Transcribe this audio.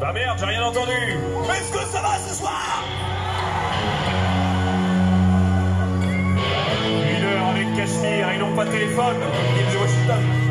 Bah merde, j'ai rien entendu. Est-ce que ça va ce soir? Une heure avec Cachemire et non pas téléphone, comme dit de Washington.